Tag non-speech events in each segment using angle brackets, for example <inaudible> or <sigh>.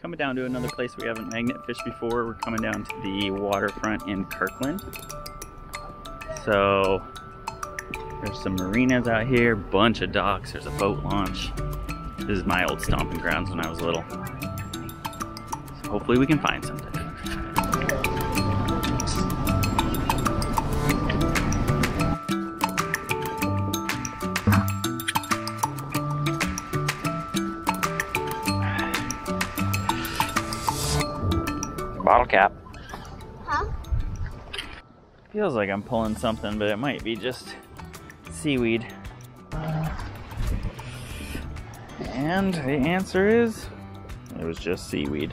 coming down to another place we haven't magnet fished before. We're coming down to the waterfront in Kirkland. So there's some marinas out here, bunch of docks, there's a boat launch. This is my old stomping grounds when I was little. So hopefully we can find something. Bottle cap. Huh? Feels like I'm pulling something, but it might be just seaweed. And the answer is it was just seaweed.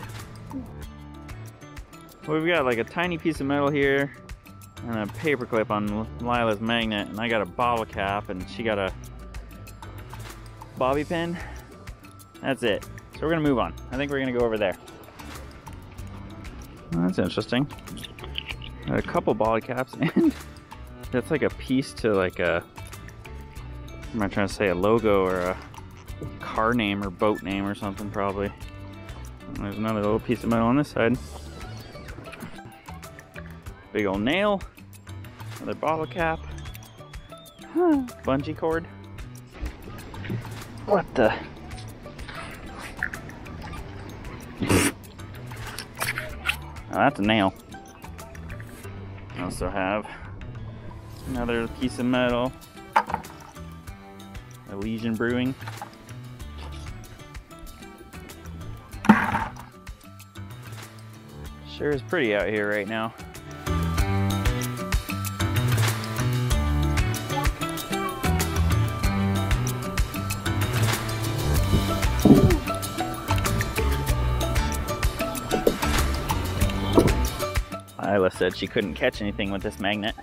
We've got like a tiny piece of metal here and a paper clip on Lila's magnet, and I got a bottle cap, and she got a bobby pin. That's it. So we're gonna move on. I think we're gonna go over there. Well, that's interesting. A couple bottle caps, <laughs> and that's like a piece to like a. Am I trying to say a logo or a car name or boat name or something probably? There's another little piece of metal on this side. Big old nail. Another bottle cap. Bungee cord. What the? Now that's a nail. I also have another piece of metal. Elysian Brewing. Sure is pretty out here right now. Isla said she couldn't catch anything with this magnet.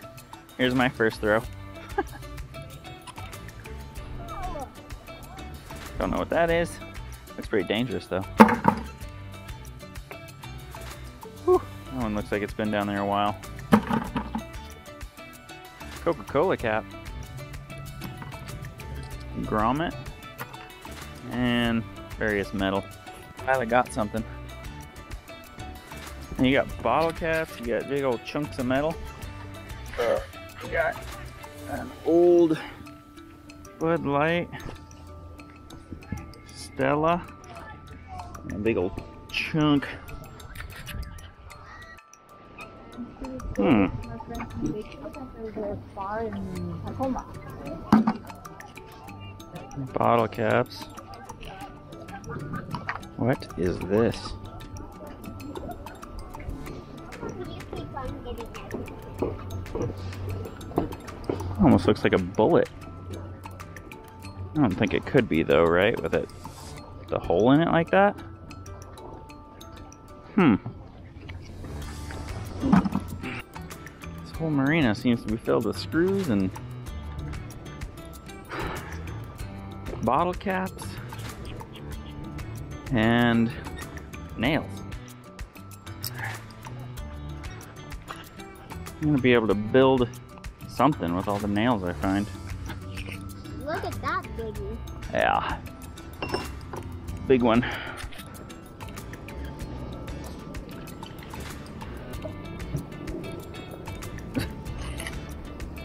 Here's my first throw. <laughs> Don't know what that is. Looks pretty dangerous though. Whew, that one looks like it's been down there a while. Coca-Cola cap. Grommet. And various metal. Finally got something. You got bottle caps, you got big old chunks of metal. Uh, you got an old Bud Light, Stella, and a big old chunk. Hmm. Bottle caps. What is this? Almost looks like a bullet. I don't think it could be though, right? With it, the hole in it like that? Hmm. This whole marina seems to be filled with screws and <sighs> bottle caps and nails. I'm gonna be able to build something with all the nails I find. Look at that biggie. Yeah. Big one.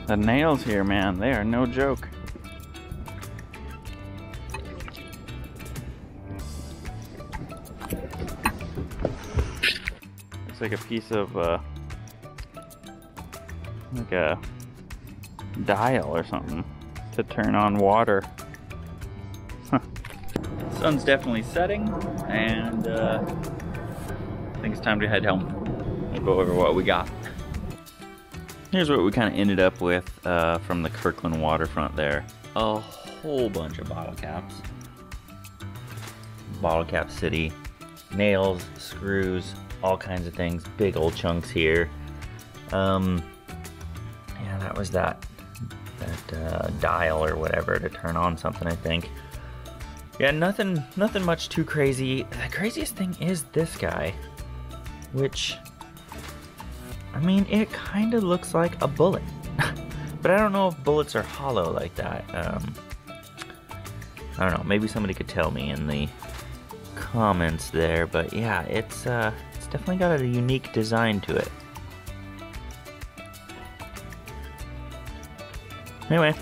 the nails here, man, they are no joke. Looks like a piece of, uh, like a dial or something to turn on water. Sun's definitely setting, and uh, I think it's time to head home. We'll go over what we got. Here's what we kind of ended up with uh, from the Kirkland waterfront there. A whole bunch of bottle caps. Bottle cap city. Nails, screws, all kinds of things. Big old chunks here. Um, was that that uh, dial or whatever to turn on something. I think. Yeah, nothing, nothing much too crazy. The craziest thing is this guy, which, I mean, it kind of looks like a bullet, <laughs> but I don't know if bullets are hollow like that. Um, I don't know. Maybe somebody could tell me in the comments there, but yeah, it's uh, it's definitely got a unique design to it. Anyway,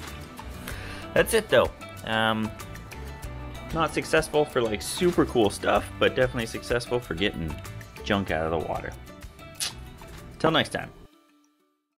that's it though. Um, not successful for like super cool stuff, but definitely successful for getting junk out of the water. Till next time.